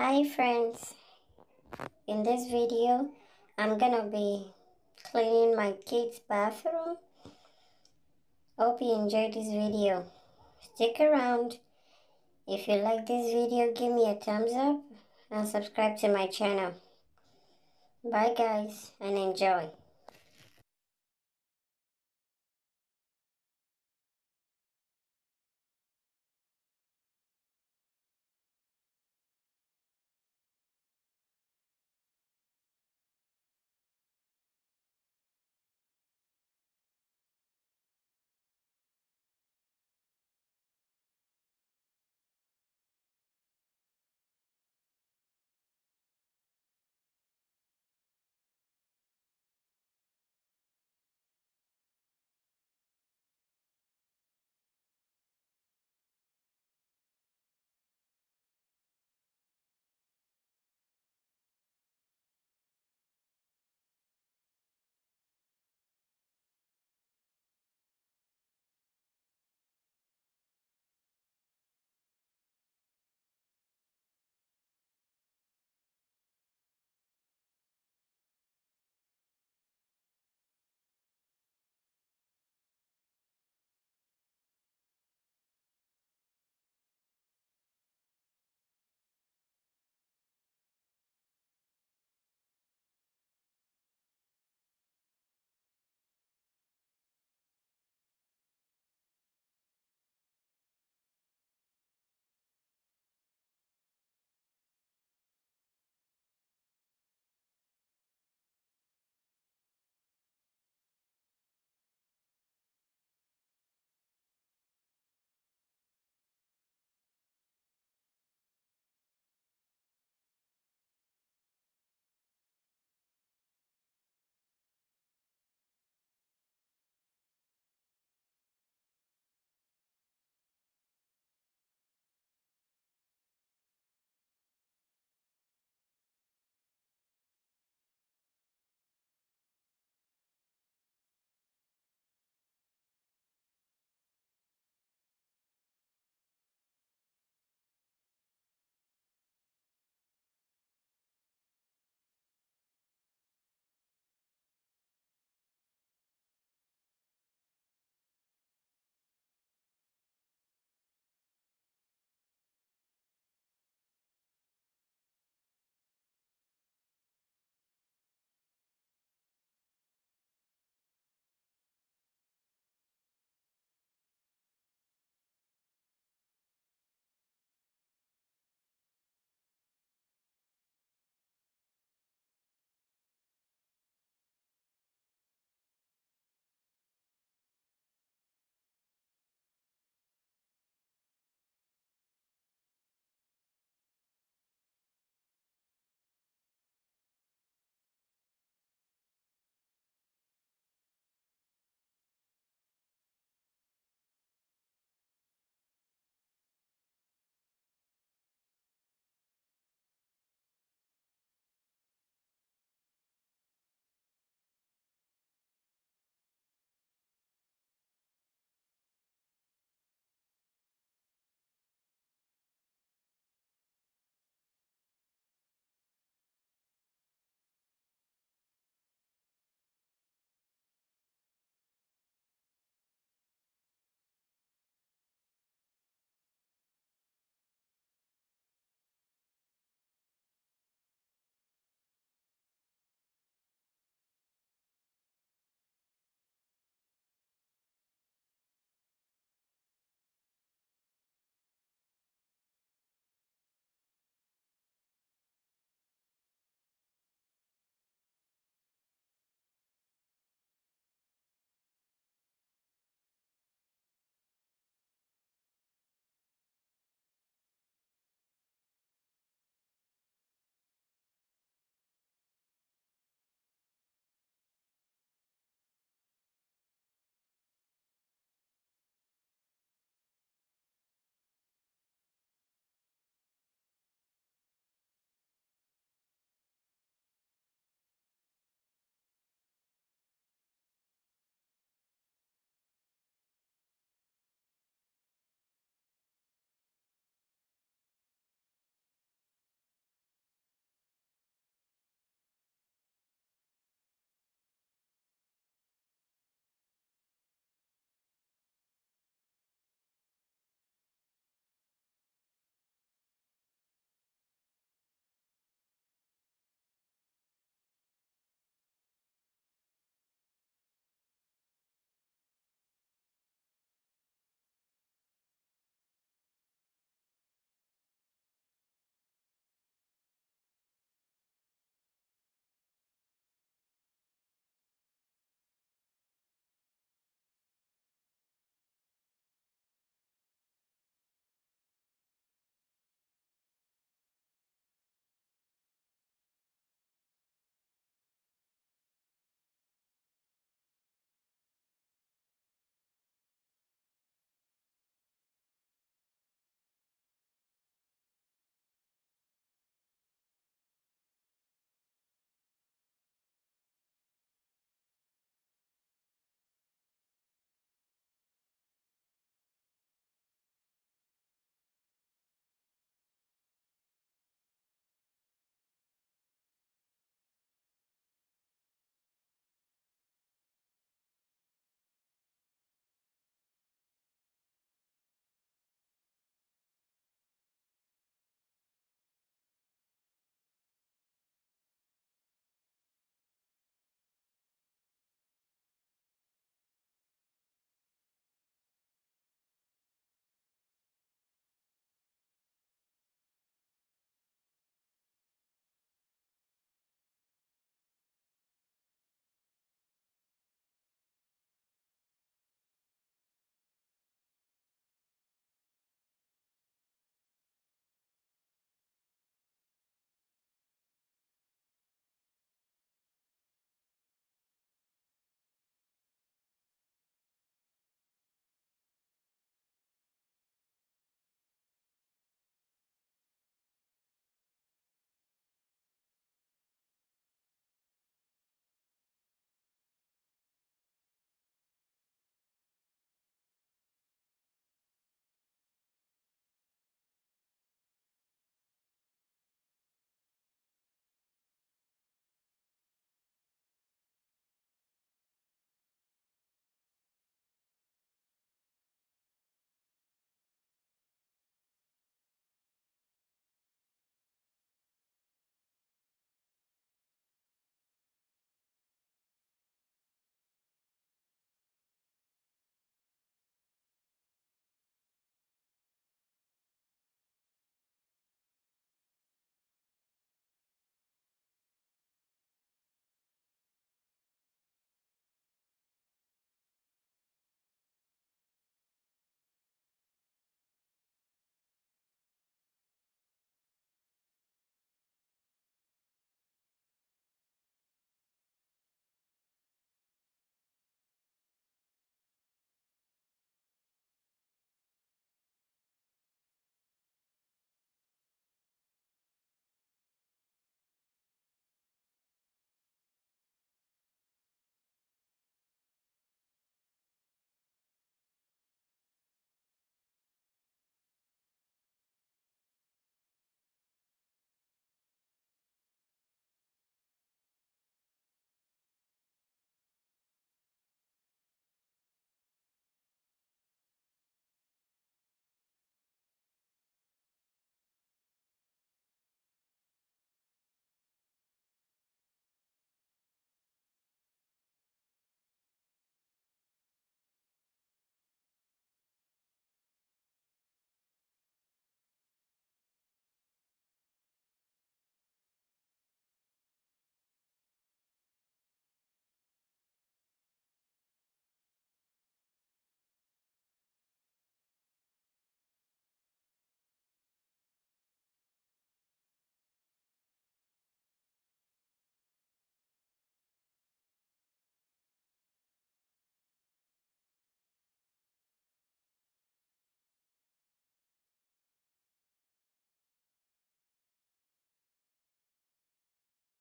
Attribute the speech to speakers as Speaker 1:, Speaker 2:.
Speaker 1: Hi friends, in this video I'm gonna be cleaning my kids bathroom. Hope you enjoyed this video. Stick around. If you like this video give me a thumbs up and subscribe to my channel. Bye guys and enjoy.